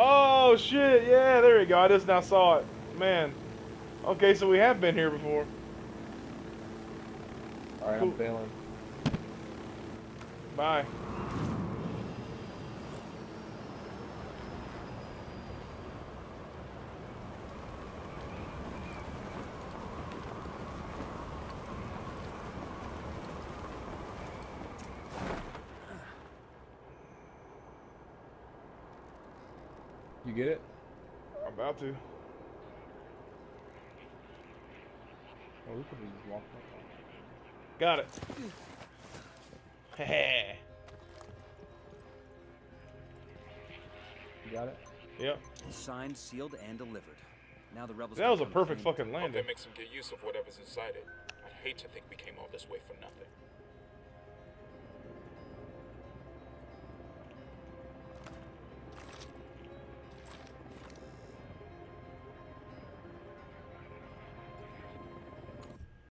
Oh shit! Yeah, there you go. I just now saw it. Man. Okay, so we have been here before. All right, Cool. I'm failing. Bye. You get it? I'm about to. Oh, we could just walked up. Got it. Heh. You got it? yep. Signed, sealed, and delivered. Now the rebels. That was a perfect claim- fucking Hope landing. that makes him get use of whatever's inside it. I'd hate to think we came all this way for nothing.